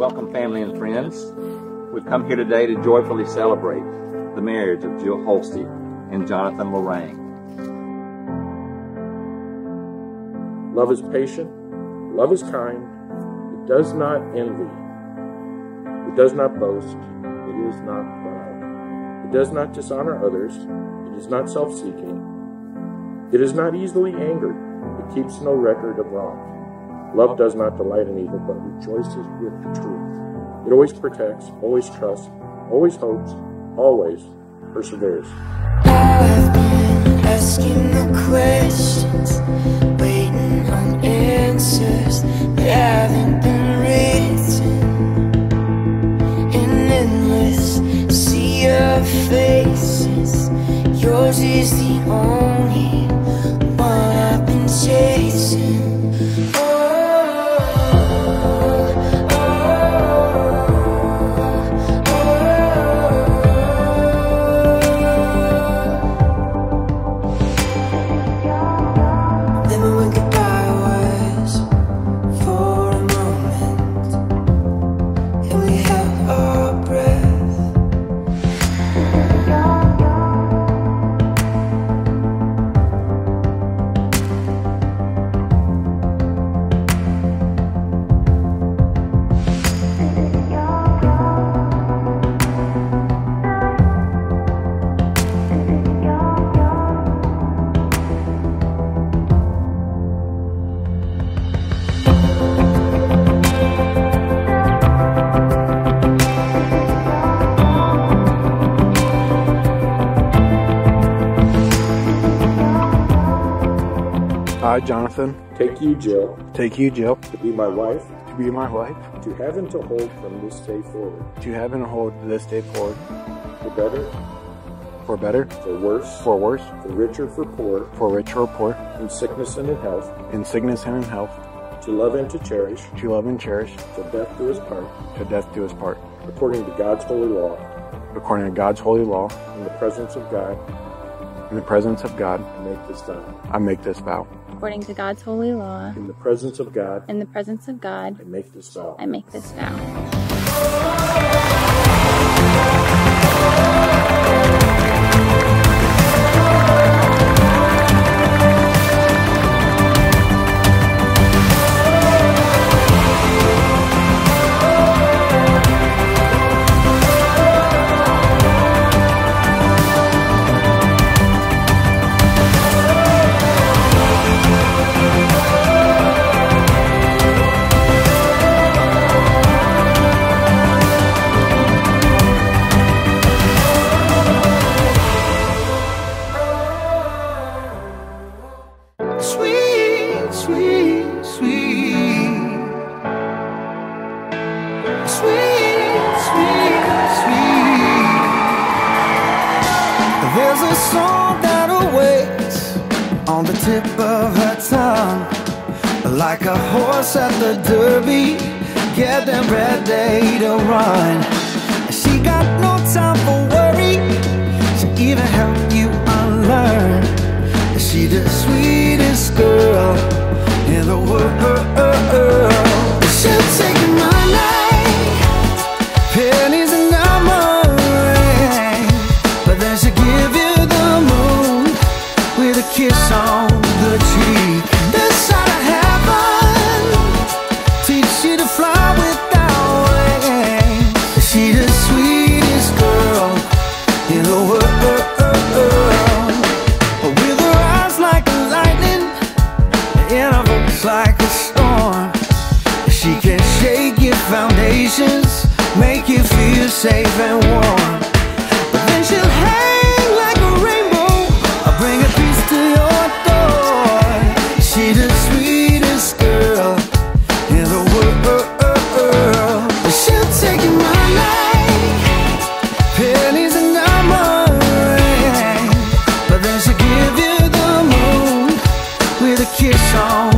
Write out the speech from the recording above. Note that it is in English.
Welcome, family and friends. We've come here today to joyfully celebrate the marriage of Jill Holste and Jonathan Lorang. Love is patient. Love is kind. It does not envy. It does not boast. It is not proud. It does not dishonor others. It is not self seeking. It is not easily angered. It keeps no record of wrong. Love does not delight in evil, but rejoices with the truth. It always protects, always trusts, always hopes, always perseveres. I've been asking the questions, waiting on answers that haven't been written. An endless sea of faces, yours is the only I, Jonathan, Take you, Jill, take you, Jill, to be my wife, to be my wife, to have and to hold from this day forward, to have and hold this day forward, for better, for better, for worse, for worse, for richer, for poor, for richer or poor, in sickness and in health, in sickness and in health, to love and to cherish, to love and cherish, To death do us part, to death do us part, according to God's holy law, according to God's holy law, in the presence of God, in the presence of God, I make this vow. I make this vow. according to God's holy law. In the presence of God, In the presence of God, I make this vow. I make this vow. There's a song that awaits on the tip of her tongue. Like a horse at the derby, getting ready to run. She got no time for worry, she even help like a storm. She can shake your foundations Make you feel safe and warm. But then she'll hang like a rainbow. I'll bring a peace to your door. She's the sweetest girl in the world. She'll take you my night Pennies and diamonds But then she'll give you the moon With a kiss on